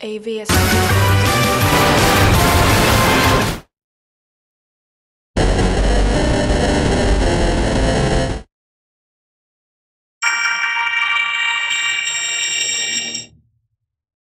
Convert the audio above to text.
avs.